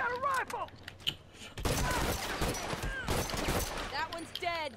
got a rifle! That one's dead.